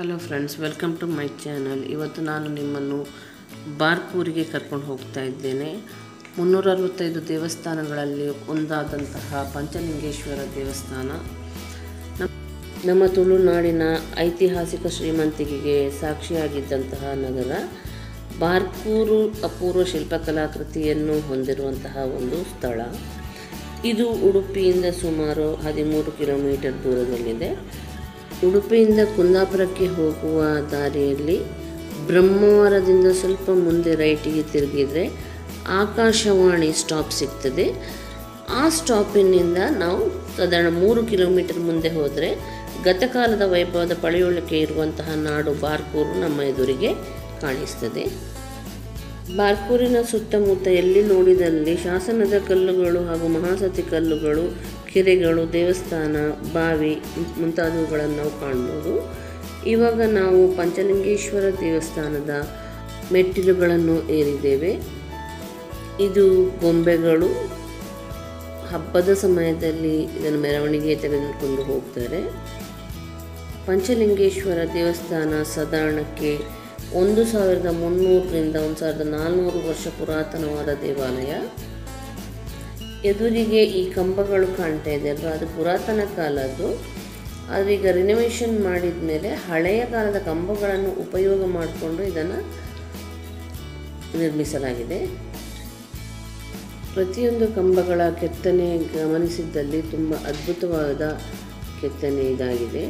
Hello friends welcome to my channel ಇವತ್ತು ನಾನು ನಿಮ್ಮನ್ನು ಬಾರ್ಪೂರಿಗೆ ಕರ್ಕೊಂಡು ಹೋಗ್ತಾ ಇದ್ದೇನೆ. ಮುನ್ನೂರ ಅರವತ್ತೈದು ದೇವಸ್ಥಾನಗಳಲ್ಲಿ ಒಂದಾದಂತಹ ಪಂಚಲಿಂಗೇಶ್ವರ ದೇವಸ್ಥಾನ. ನಮ್- ನಮ್ಮ ತುಳುನಾಡಿನ ಐತಿಹಾಸಿಕ ಶ್ರೀಮಂತಿಕೆಗೆ ಸಾಕ್ಷಿಯಾಗಿದ್ದಂತಹ ನಗರ ಬಾರ್ಪೂರು ಅಪೂರ್ವ ಶಿಲ್ಪಕಲಾಕೃತಿಯನ್ನು ಹೊಂದಿರುವಂತಹ ಒಂದು ಸ್ಥಳ. ಇದು ಉಡುಪಿಯಿಂದ ಸುಮಾರು ಹದಿಮೂರು ಕಿಲೋಮೀಟರ್ ದೂರದಲ್ಲಿದೆ. ಉಡುಪಿಯಿಂದ ಕುಂದಾಪುರಕ್ಕೆ ಹೋಗುವ ದಾರಿಯಲ್ಲಿ ಬ್ರಹ್ಮವರದಿಂದ ಸ್ವಲ್ಪ ಮುಂದೆ ರೈಟಿಗೆ ತಿರುಗಿದರೆ ಆಕಾಶವಾಣಿ ಸ್ಟಾಪ್ ಸಿಗ್ತದೆ. ಆ ಸ್ಟಾಪಿನಿಂದ ನಾವು ಸಾಧಾರಣ ಮೂರು ಕಿಲೋಮೀಟರ್ ಮುಂದೆ ಹೋದರೆ ಗತಕಾಲದ ವೈಭವದ ಪಳೆಯುಳಿಕೆ ಇರುವಂತಹ ನಾಡು ಬಾರ್ಕೂರು ನಮ್ಮ ಎದುರಿಗೆ ಕಾಣಿಸ್ತದೆ. ಬಾರ್ಕೂರಿನ ಸುತ್ತಮುತ್ತ ಎಲ್ಲಿ ನೋಡಿದಲ್ಲಿ ಶಾಸನದ ಕಲ್ಲುಗಳು ಹಾಗೂ ಮಹಾಸತಿ ಕಲ್ಲುಗಳು ಕೆರೆಗಳು ದೇವಸ್ಥಾನ, ಬಾವಿ ಮುಂತಾದವುಗಳನ್ನು ನಾವು ಕಾಣ್ಬೋದು. ಇವಾಗ ನಾವು ಪಂಚಲಿಂಗೇಶ್ವರ ದೇವಸ್ಥಾನದ ಮೆಟ್ಟಿಲುಗಳನ್ನು ಏರಿದ್ದೇವೆ. ಇದು ಗೊಂಬೆಗಳು ಹಬ್ಬದ ಸಮಯದಲ್ಲಿ ಇದನ್ನು ಮೆರವಣಿಗೆ ತೆಗೆದುಕೊಂಡು ಹೋಗ್ತಾರೆ. ಪಂಚಲಿಂಗೇಶ್ವರ ದೇವಸ್ಥಾನ ಸಾಧಾರಣಕ್ಕೆ ಒಂದು ಸಾವಿರದ ಮುನ್ನೂರರಿಂದ ಒಂದು ಸಾವಿರದ ನಾಲ್ನೂರು ವರ್ಷ ಪುರಾತನವಾದ ದೇವಾಲಯ. ಎದುರಿಗೆ ಈ ಕಂಬಗಳು ಕಾಣ್ತಾ ಇದೆ ಅಲ್ವಾ? ಅದು ಪುರಾತನ ಕಾಲದ್ದು ಆದರೆ ಈಗ ರಿನೋವೇಷನ್ ಮಾಡಿದ ಮೇಲೆ ಹಳೆಯ ಕಾಲದ ಕಂಬಗಳನ್ನು ಉಪಯೋಗ ಮಾಡಿಕೊಂಡು ಇದನ್ನು ನಿರ್ಮಿಸಲಾಗಿದೆ. ಪ್ರತಿಯೊಂದು ಕಂಬಗಳ ಕೆತ್ತನೆ ಗಮನಿಸಿದ್ದಲ್ಲಿ ತುಂಬ ಅದ್ಭುತವಾದ ಕೆತ್ತನೆ ಇದಾಗಿದೆ.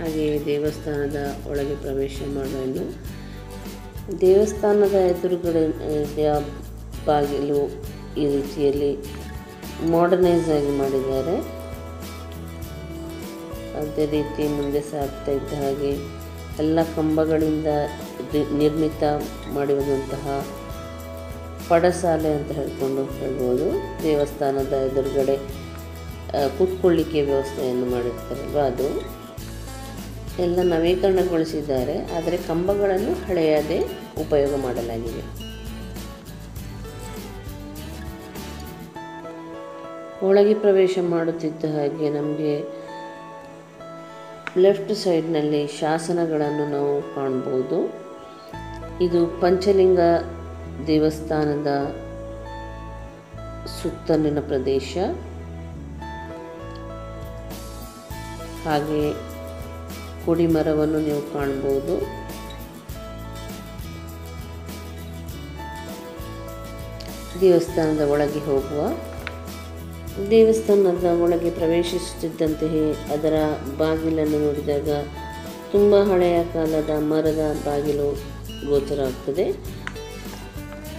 ಹಾಗೆಯೇ ದೇವಸ್ಥಾನದ ಒಳಗೆ ಪ್ರವೇಶ ಮಾಡಲು ದೇವಸ್ಥಾನದ ಎದುರುಗಡೆ ಬಾಗಿಲು ಈ ರೀತಿಯಲ್ಲಿ ಮಾಡರ್ನೈಸ್ ಆಗಿ ಮಾಡಿದ್ದಾರೆ. ಅದೇ ರೀತಿ ಮುಂದೆ ಸಾಗ್ತಾ ಇದ್ದ ಹಾಗೆ ಎಲ್ಲ ಕಂಬಗಳಿಂದ ನಿರ್ಮಿತ ಮಾಡಿರುವಂತಹ ಪಡಸಾಲೆ ಅಂತ ಹೇಳ್ಕೊಂಡು ಹೇಳ್ಬೋದು. ದೇವಸ್ಥಾನದ ಎದುರುಗಡೆ ಕೂತ್ಕೊಳ್ಳಿಕ್ಕೆ ವ್ಯವಸ್ಥೆಯನ್ನು ಮಾಡಿರ್ತಾರಲ್ವ ಅದು. ಎಲ್ಲ ನವೀಕರಣಗೊಳಿಸಿದ್ದಾರೆ. ಆದರೆ ಕಂಬಗಳನ್ನು ಹಳೆಯದೇ ಉಪಯೋಗ ಮಾಡಲಾಗಿದೆ. ಒಳಗೆ ಪ್ರವೇಶ ಮಾಡುತ್ತಿದ್ದ ಹಾಗೆ ನಮಗೆ ಲೆಫ್ಟ್ ಸೈಡ್ನಲ್ಲಿ ಶಾಸನಗಳನ್ನು ನಾವು ಕಾಣ್ಬೋದು. ಇದು ಪಂಚಲಿಂಗ ದೇವಸ್ಥಾನದ ಸುತ್ತಲಿನ ಪ್ರದೇಶ. ಹಾಗೆ ಕೊಡಿಮರವನ್ನು ನೀವು ಕಾಣ್ಬೋದು. ದೇವಸ್ಥಾನದ ಒಳಗೆ ಹೋಗುವ ದೇವಸ್ಥಾನದ ಒಳಗೆ ಪ್ರವೇಶಿಸುತ್ತಿದ್ದಂತೆಯೇ ಅದರ ಬಾಗಿಲನ್ನು ನೋಡಿದಾಗ ತುಂಬ ಹಳೆಯ ಕಾಲದ ಮರದ ಬಾಗಿಲು ಗೋಚರ ಆಗ್ತದೆ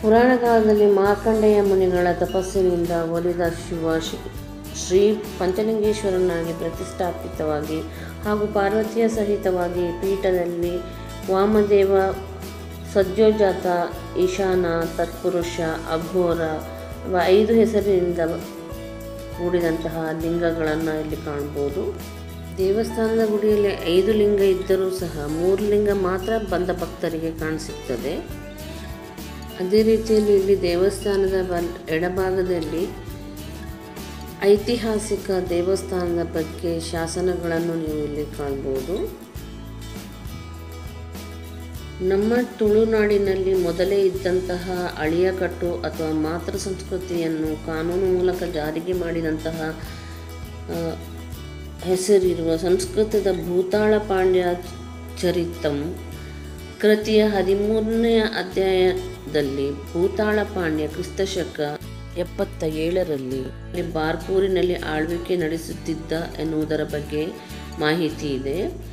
ಪುರಾಣ ಕಾಲದಲ್ಲಿ ಮಾರ್ಕಂಡೆಯ ಮುನಿಗಳ ತಪಸ್ಸಿನಿಂದ ಒಲಿದ ಶಿವ ಶ್ರೀ ಪಂಚಲಿಂಗೇಶ್ವರನಾಗಿ ಪ್ರತಿಷ್ಠಾಪಿತವಾಗಿ ಹಾಗೂ ಪಾರ್ವತಿಯ ಸಹಿತವಾಗಿ ಪೀಠದಲ್ಲಿ ವಾಮದೇವ, ಸದ್ಯೋಜಾತ, ಈಶಾನ, ತತ್ಪುರುಷ, ಅಘೋರ ಐದು ಹೆಸರಿನಿಂದ ಕೂಡಿದಂತಹ ಲಿಂಗಗಳನ್ನು ಇಲ್ಲಿ ಕಾಣ್ಬೋದು. ದೇವಸ್ಥಾನದ ಗುಡಿಯಲ್ಲಿ ಐದು ಲಿಂಗ ಇದ್ದರೂ ಸಹ ಮೂರು ಲಿಂಗ ಮಾತ್ರ ಬಂದ ಭಕ್ತರಿಗೆ ಕಾಣಿಸುತ್ತದೆ ಅದೇ ರೀತಿಯಲ್ಲಿ ಇಲ್ಲಿ ದೇವಸ್ಥಾನದ ಎಡಭಾಗದಲ್ಲಿ ಐತಿಹಾಸಿಕ ದೇವಸ್ಥಾನದ ಬಗ್ಗೆ ಶಾಸನಗಳನ್ನು ನೀವು ಇಲ್ಲಿ ಕಾಣ್ಬೋದು. ನಮ್ಮ ತುಳುನಾಡಿನಲ್ಲಿ ಮೊದಲೇ ಇದ್ದಂತಹ ಅಳಿಯಕಟ್ಟು ಅಥವಾ ಮಾತೃ ಸಂಸ್ಕೃತಿಯನ್ನು ಕಾನೂನು ಮೂಲಕ ಜಾರಿಗೆ ಮಾಡಿದಂತಹ ಹೆಸರಿರುವ ಸಂಸ್ಕೃತದ ಭೂತಾಳ ಪಾಂಡ್ಯ ಚರಿತಂ ಕೃತಿಯ ಹದಿಮೂರನೆಯ ಅಧ್ಯಾಯದಲ್ಲಿ ಭೂತಾಳ ಪಾಂಡ್ಯ ಕ್ರಿಸ್ತಶಕ ಎಪ್ಪತ್ತ ಏಳರಲ್ಲಿ ಬಾರ್ಪೂರಿನಲ್ಲಿ ಆಳ್ವಿಕೆ ನಡೆಸುತ್ತಿದ್ದ ಎನ್ನುವುದರ ಬಗ್ಗೆ ಮಾಹಿತಿ ಇದೆ.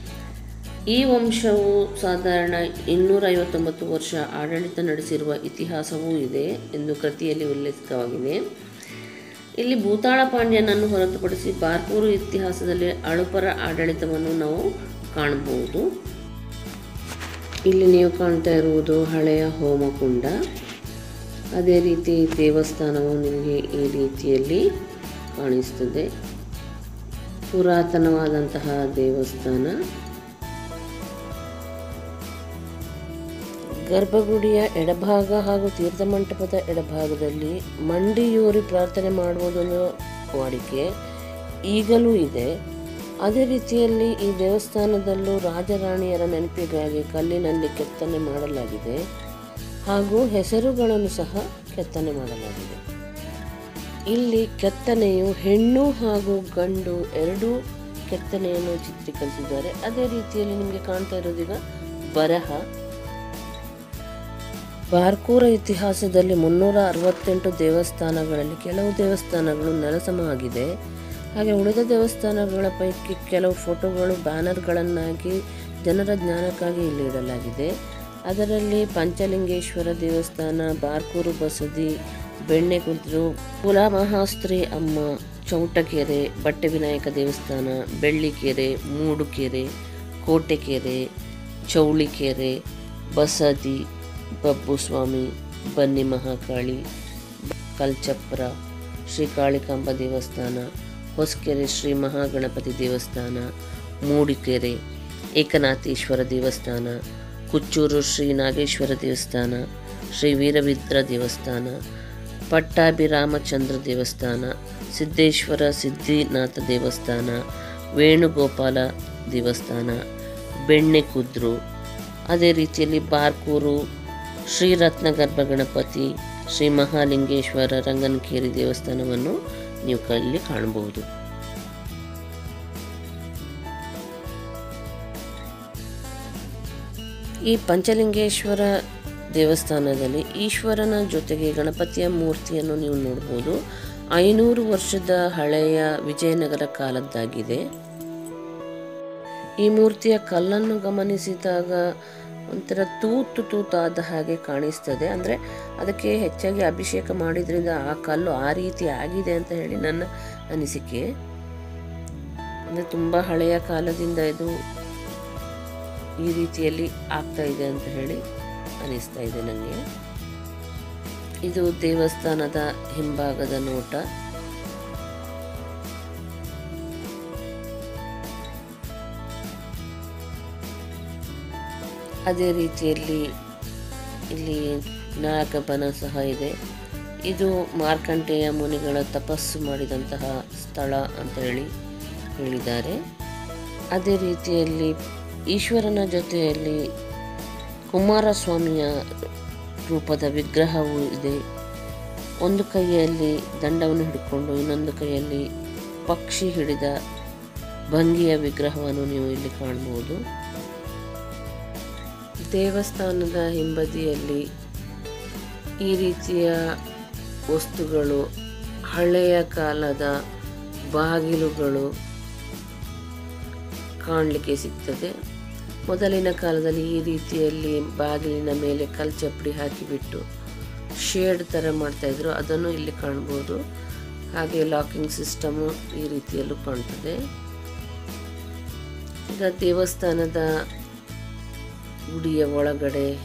ಈ ವಂಶವು ಸಾಧಾರಣ ಇನ್ನೂರ ಐವತ್ತೊಂಬತ್ತು ವರ್ಷ ಆಡಳಿತ ನಡೆಸಿರುವ ಇತಿಹಾಸವೂ ಇದೆ ಎಂದು ಕೃತಿಯಲ್ಲಿ ಉಲ್ಲೇಖವಾಗಿದೆ ಇಲ್ಲಿ ಭೂತಾಳ ಪಾಂಡ್ಯನನ್ನು ಹೊರತುಪಡಿಸಿ ಬಾರ್ಪೂರು ಇತಿಹಾಸದಲ್ಲಿ ಅಳುಪರ ಆಡಳಿತವನ್ನು ನಾವು ಕಾಣಬಹುದು. ಇಲ್ಲಿ ನೀವು ಕಾಣ್ತಾ ಇರುವುದು ಹಳೆಯ ಹೋಮಕುಂಡ. ಅದೇ ರೀತಿ ದೇವಸ್ಥಾನವು ನಿಮಗೆ ಈ ರೀತಿಯಲ್ಲಿ ಕಾಣಿಸ್ತದೆ ಪುರಾತನವಾದಂತಹ ದೇವಸ್ಥಾನ. ಗರ್ಭಗುಡಿಯ ಎಡಭಾಗ ಹಾಗೂ ತೀರ್ಥಮಂಟಪದ ಎಡಭಾಗದಲ್ಲಿ ಮಂಡಿಯೂರಿ ಪ್ರಾರ್ಥನೆ ಮಾಡುವುದನ್ನು ವಾಡಿಕೆ ಈಗಲೂ ಇದೆ. ಅದೇ ರೀತಿಯಲ್ಲಿ ಈ ದೇವಸ್ಥಾನದಲ್ಲೂ ರಾಜರಾಣಿಯರ ನೆನಪಿಗಾಗಿ ಕಲ್ಲಿನಲ್ಲಿ ಕೆತ್ತನೆ ಮಾಡಲಾಗಿದೆ ಹಾಗೂ ಹೆಸರುಗಳನ್ನು ಸಹ ಕೆತ್ತನೆ ಮಾಡಲಾಗಿದೆ. ಇಲ್ಲಿ ಕೆತ್ತನೆಯು ಹೆಣ್ಣು ಹಾಗೂ ಗಂಡು ಎರಡೂ ಕೆತ್ತನೆಯನ್ನು ಚಿತ್ರೀಕರಿಸಿದ್ದಾರೆ. ಅದೇ ರೀತಿಯಲ್ಲಿ ನಿಮಗೆ ಕಾಣ್ತಾ ಇರೋದೀಗ ಬರಹ. ಬಾರ್ಕೂರ ಇತಿಹಾಸದಲ್ಲಿ ಮುನ್ನೂರ ಅರವತ್ತೆಂಟು ದೇವಸ್ಥಾನಗಳಲ್ಲಿ ಕೆಲವು ದೇವಸ್ಥಾನಗಳು ನೆಲಸಮ ಆಗಿದೆ ಹಾಗೆ ಉಳಿದ ದೇವಸ್ಥಾನಗಳ ಪೈಕಿ ಕೆಲವು ಫೋಟೋಗಳು ಬ್ಯಾನರ್ಗಳನ್ನಾಗಿ ಜನರ ಜ್ಞಾನಕ್ಕಾಗಿ ಇಲ್ಲಿ ಇಡಲಾಗಿದೆ. ಅದರಲ್ಲಿ ಪಂಚಲಿಂಗೇಶ್ವರ ದೇವಸ್ಥಾನ, ಬಾರ್ಕೂರು ಬಸದಿ, ಬೆಣ್ಣೆಕುದ್ರು, ಕುಲಮಹಾಸ್ತ್ರಿ ಅಮ್ಮ, ಚೌಟಕೆರೆ ಬಟ್ಟೆ ವಿನಾಯಕ ದೇವಸ್ಥಾನ, ಬೆಳ್ಳಿಕೆರೆ, ಮೂಡುಕೆರೆ, ಕೋಟೆಕೆರೆ, ಚೌಳಿಕೆರೆ, ಬಸದಿ ಬಬ್ಬು ಸ್ವಾಮಿ, ಬನ್ನಿ ಮಹಾಕಾಳಿ, ಕಲ್ಚಪ್ರ, ಶ್ರೀ ಕಾಳಿಕಾಂಬ ದೇವಸ್ಥಾನ, ಹೊಸಕೆರೆ ಶ್ರೀ ಮಹಾಗಣಪತಿ ದೇವಸ್ಥಾನ, ಮೂಡಿಕೆರೆ, ಏಕನಾಥೇಶ್ವರ ದೇವಸ್ಥಾನ, ಕುಚ್ಚೂರು ಶ್ರೀ ನಾಗೇಶ್ವರ ದೇವಸ್ಥಾನ, ಶ್ರೀ ವೀರಭದ್ರ ದೇವಸ್ಥಾನ, ಪಟ್ಟಾಭಿರಾಮಚಂದ್ರ ದೇವಸ್ಥಾನ, ಸಿದ್ದೇಶ್ವರ ಸಿದ್ಧಿನಾಥ ದೇವಸ್ಥಾನ, ವೇಣುಗೋಪಾಲ ದೇವಸ್ಥಾನ, ಬೆಣ್ಣೆಕುದ್ರು. ಅದೇ ರೀತಿಯಲ್ಲಿ ಬಾರ್ಕೂರು ಶ್ರೀರತ್ನ ರತ್ನಗರ್ಭ ಗಣಪತಿ ಶ್ರೀ ಮಹಾಲಿಂಗೇಶ್ವರ ರಂಗನಕೇರಿ ದೇವಸ್ಥಾನವನ್ನು ನೀವು ಅಲ್ಲಿ ಕಾಣಬಹುದು. ಈ ಪಂಚಲಿಂಗೇಶ್ವರ ದೇವಸ್ಥಾನದಲ್ಲಿ ಈಶ್ವರನ ಜೊತೆಗೆ ಗಣಪತಿಯ ಮೂರ್ತಿಯನ್ನು ನೀವು ನೋಡಬಹುದು. ಐನೂರು ವರ್ಷದ ಹಳೆಯ ವಿಜಯನಗರ ಕಾಲದ್ದಾಗಿದೆ. ಈ ಮೂರ್ತಿಯ ಕಲ್ಲನ್ನು ಗಮನಿಸಿದಾಗ ಒಂಥರ ತೂತು ತೂತಾದ ಹಾಗೆ ಕಾಣಿಸ್ತದೆ. ಅಂದರೆ ಅದಕ್ಕೆ ಹೆಚ್ಚಾಗಿ ಅಭಿಷೇಕ ಮಾಡಿದ್ರಿಂದ ಆ ಕಲ್ಲು ಆ ರೀತಿ ಆಗಿದೆ ಅಂತ ಹೇಳಿ ನನ್ನ ಅನಿಸಿಕೆ. ಅಂದರೆ ತುಂಬ ಹಳೆಯ ಕಾಲದಿಂದ ಇದು ಈ ರೀತಿಯಲ್ಲಿ ಆಗ್ತಾ ಇದೆ ಅಂತ ಹೇಳಿ ಅನಿಸ್ತಾ ಇದೆ ನನಗೆ. ಇದು ದೇವಸ್ಥಾನದ ಹಿಂಭಾಗದ ನೋಟ. ಅದೇ ರೀತಿಯಲ್ಲಿ ಇಲ್ಲಿ ನಾಗಬನ ಸಹ ಇದೆ. ಇದು ಮಾರ್ಕಂಡೇಯ ಮುನಿಗಳ ತಪಸ್ಸು ಮಾಡಿದಂತಹ ಸ್ಥಳ ಅಂತ ಹೇಳಿ ಹೇಳಿದ್ದಾರೆ. ಅದೇ ರೀತಿಯಲ್ಲಿ ಈಶ್ವರನ ಜೊತೆಯಲ್ಲಿ ಕುಮಾರಸ್ವಾಮಿಯ ರೂಪದ ವಿಗ್ರಹವೂ ಇದೆ. ಒಂದು ಕೈಯಲ್ಲಿ ದಂಡವನ್ನು ಹಿಡ್ಕೊಂಡು ಇನ್ನೊಂದು ಕೈಯಲ್ಲಿ ಪಕ್ಷಿ ಹಿಡಿದ ಭಂಗಿಯ ವಿಗ್ರಹವನ್ನು ನೀವು ಇಲ್ಲಿ ಕಾಣಬಹುದು. ದೇವಸ್ಥಾನದ ಹಿಂಬದಿಯಲ್ಲಿ ಈ ರೀತಿಯ ವಸ್ತುಗಳು, ಹಳೆಯ ಕಾಲದ ಬಾಗಿಲುಗಳು ಕಾಣಲಿಕ್ಕೆ ಸಿಗ್ತದೆ. ಮೊದಲಿನ ಕಾಲದಲ್ಲಿ ಈ ರೀತಿಯಲ್ಲಿ ಬಾಗಿಲಿನ ಮೇಲೆ ಕಲ್ಚಪ್ಪಡಿ ಹಾಕಿಬಿಟ್ಟು ಶೇಡ್ ಥರ ಮಾಡ್ತಾಯಿದ್ರು ಅದನ್ನು ಇಲ್ಲಿ ಕಾಣ್ಬೋದು. ಹಾಗೆ ಲಾಕಿಂಗ್ ಸಿಸ್ಟಮು ಈ ರೀತಿಯಲ್ಲೂ ಕಾಣ್ತದೆ. ಈಗ ದೇವಸ್ಥಾನದ ಗುಡಿಯ ಒಳಗಡೆ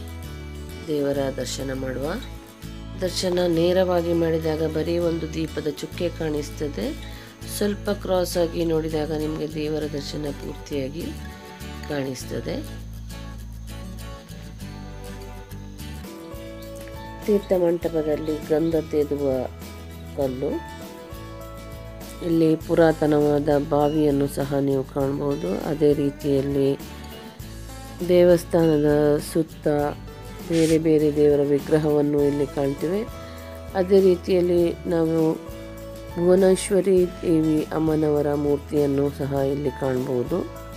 ದೇವರ ದರ್ಶನ ಮಾಡುವ. ದರ್ಶನ ನೇರವಾಗಿ ಮಾಡಿದಾಗ ಬರೀ ಒಂದು ದೀಪದ ಚುಕ್ಕೆ ಕಾಣಿಸ್ತದೆ. ಸ್ವಲ್ಪ ಕ್ರಾಸ್ ಆಗಿ ನೋಡಿದಾಗ ನಿಮಗೆ ದೇವರ ದರ್ಶನ ಪೂರ್ತಿಯಾಗಿ ಕಾಣಿಸ್ತದೆ. ತೀರ್ಥ ಮಂಟಪದಲ್ಲಿ ಗಂಧ ತೇದುವ ಕಲ್ಲು. ಇಲ್ಲಿ ಪುರಾತನವಾದ ಬಾವಿಯನ್ನು ಸಹ ನೀವು ಕಾಣ್ಬೋದು ಅದೇ ರೀತಿಯಲ್ಲಿ ದೇವಸ್ಥಾನದ ಸುತ್ತ ಬೇರೆ ಬೇರೆ ದೇವರ ವಿಗ್ರಹವನ್ನು ಇಲ್ಲಿ ಕಾಣ್ತೇವೆ. ಅದೇ ರೀತಿಯಲ್ಲಿ ನಾವು ಭುವನೇಶ್ವರಿ ದೇವಿ ಅಮ್ಮನವರ ಮೂರ್ತಿಯನ್ನು ಸಹ ಇಲ್ಲಿ ಕಾಣ್ಬೋದು.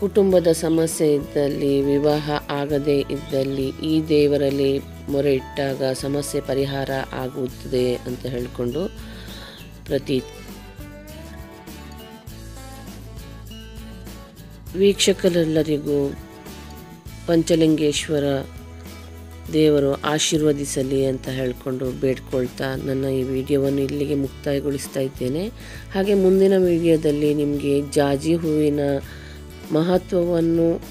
ಕುಟುಂಬದ ಸಮಸ್ಯೆ ಇದ್ದಲ್ಲಿ, ವಿವಾಹ ಆಗದೇ ಇದ್ದಲ್ಲಿ ಈ ದೇವರಲ್ಲಿ ಮೊರೆ ಇಟ್ಟಾಗ ಸಮಸ್ಯೆ ಪರಿಹಾರ ಆಗುತ್ತದೆ ಅಂತ ಹೇಳಿಕೊಂಡು ಪ್ರತಿ ವೀಕ್ಷಕರೆಲ್ಲರಿಗೂ ಪಂಚಲಿಂಗೇಶ್ವರ ದೇವರು ಆಶೀರ್ವದಿಸಲಿ ಅಂತ ಹೇಳಿಕೊಂಡು ಬೇಡ್ಕೊಳ್ತಾ ನನ್ನ ಈ ವಿಡಿಯೋವನ್ನು ಇಲ್ಲಿಗೆ ಮುಕ್ತಾಯಗೊಳಿಸ್ತಾ ಇದ್ದೇನೆ. ಹಾಗೆ ಮುಂದಿನ ವಿಡಿಯೋದಲ್ಲಿ ನಿಮಗೆ ಜಾಜಿ ಹೂವಿನ ಮಹತ್ವವನ್ನು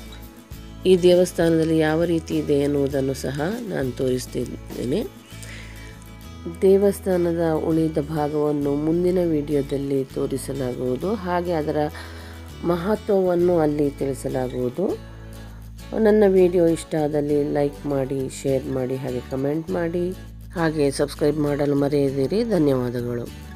ಈ ದೇವಸ್ಥಾನದಲ್ಲಿ ಯಾವ ರೀತಿ ಇದೆ ಎನ್ನುವುದನ್ನು ಸಹ ನಾನು ತೋರಿಸ್ತಿದ್ದೇನೆ. ದೇವಸ್ಥಾನದ ಉಳಿದ ಭಾಗವನ್ನು ಮುಂದಿನ ವಿಡಿಯೋದಲ್ಲಿ ತೋರಿಸಲಾಗುವುದು. ಹಾಗೆ ಅದರ ಮಹತ್ವವನ್ನು ಅಲ್ಲಿ ತಿಳಿಸಲಾಗುವುದು. ನನ್ನ ವಿಡಿಯೋ ಇಷ್ಟ ಆದಲ್ಲಿ ಲೈಕ್ ಮಾಡಿ, ಶೇರ್ ಮಾಡಿ, ಹಾಗೆ ಕಮೆಂಟ್ ಮಾಡಿ. ಹಾಗೆ ಸಬ್ಸ್ಕ್ರೈಬ್ ಮಾಡಲು ಮರೆಯದಿರಿ. ಧನ್ಯವಾದಗಳು.